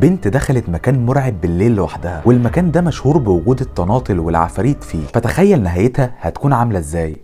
بنت دخلت مكان مرعب بالليل لوحدها والمكان ده مشهور بوجود الطناطل والعفاريت فيه فتخيل نهايتها هتكون عاملة إزاي؟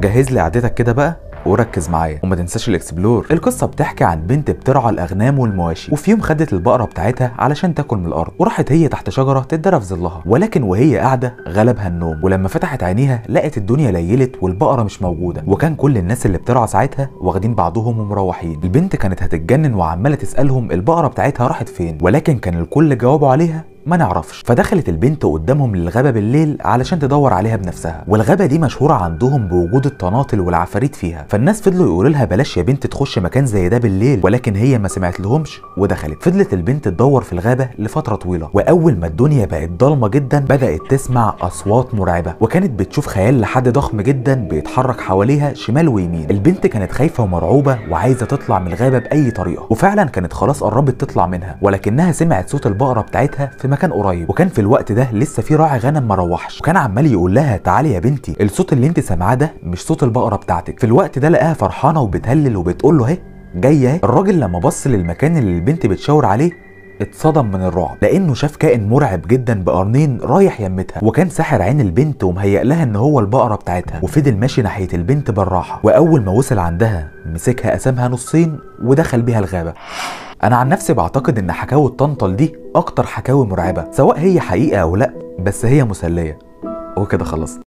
جهز لي قعدتك كده بقى. وركز معايا وما تنساش ال explore. القصة بتحكي عن بنت بترعى الأغنام والمواشي وفي يوم خدت البقرة بتاعتها علشان تاكل من الأرض وراحت هي تحت شجرة تتدرى في ظلها. ولكن وهي قاعدة غلبها النوم ولما فتحت عينيها لقت الدنيا ليلت والبقرة مش موجودة. وكان كل الناس اللي بترعى ساعتها واخدين بعضهم ومروحين. البنت كانت هتتجنن وعمالة تسألهم البقرة بتاعتها راحت فين ولكن كان الكل جاوبوا عليها ما نعرفش. فدخلت البنت قدامهم للغابة بالليل علشان تدور عليها بنفسها. والغابة دي مشهورة عندهم بوجود الطناطل والعفاريت فيها. فالناس فضلوا يقولوا لها بلاش يا بنت تخش مكان زي ده بالليل. ولكن هي ما سمعت لهمش ودخلت. فضلت البنت تدور في الغابة لفترة طويلة. وأول ما الدنيا بقت ضلمة جدا بدأت تسمع أصوات مرعبة. وكانت بتشوف خيال لحد ضخم جدا بيتحرك حواليها شمال ويمين. البنت كانت خايفة ومرعوبة وعايزة تطلع من الغابة بأي طريقة. وفعلا كانت خلاص قربت تطلع منها. ولكنها سمعت صوت البقرة بتاعتها في مكان قريب. وكان في الوقت ده لسه في راعي غنم ما روحش. وكان عمال يقول لها تعالي يا بنتي الصوت اللي انت سامعاه ده مش صوت البقرة بتاعتك. في الوقت ده لقاها فرحانة وبتهلل وبتقول له اهي جاية اهي. الراجل لما بص للمكان اللي البنت بتشاور عليه اتصدم من الرعب لأنه شاف كائن مرعب جدا بقرنين رايح يمتها. وكان ساحر عين البنت ومهيأ لها إن هو البقرة بتاعتها. وفضل ماشي ناحية البنت بالراحة. وأول ما وصل عندها مسكها قسمها نصين ودخل بيها الغابة. أنا عن نفسي بعتقد إن حكاوي الطنطل دي أكتر حكاوي مرعبة سواء هي حقيقة أو لأ بس هي مسلية. وكده خلصت.